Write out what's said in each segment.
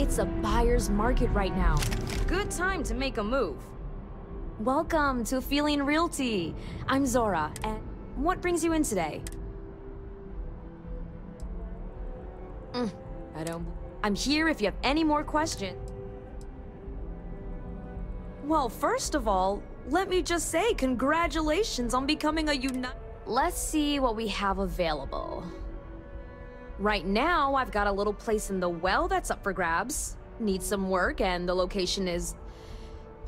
It's a buyer's market right now. Good time to make a move. Welcome to Feeling Realty. I'm Zora, and what brings you in today? Mm, I don't... I'm here if you have any more questions. Well, first of all, let me just say congratulations on becoming a uni- Let's see what we have available. Right now, I've got a little place in the well that's up for grabs. Needs some work, and the location is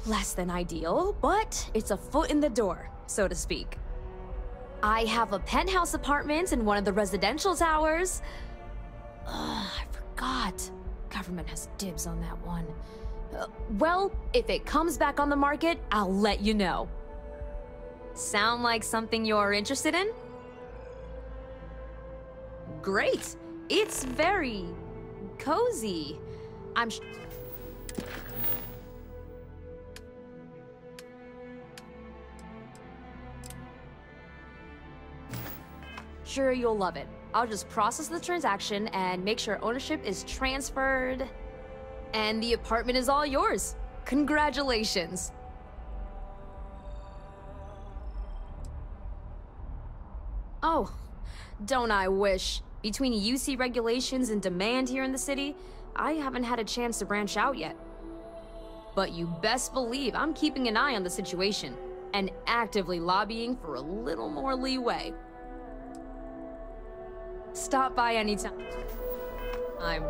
less than ideal, but it's a foot in the door, so to speak. I have a penthouse apartment in one of the residential towers. Ugh, I forgot. Government has dibs on that one. Uh, well, if it comes back on the market, I'll let you know. Sound like something you're interested in? Great! It's very... cozy. I'm Sure, you'll love it. I'll just process the transaction and make sure ownership is transferred. And the apartment is all yours. Congratulations. Oh, don't I wish. Between UC regulations and demand here in the city, I haven't had a chance to branch out yet. But you best believe I'm keeping an eye on the situation and actively lobbying for a little more leeway. Stop by anytime. I'm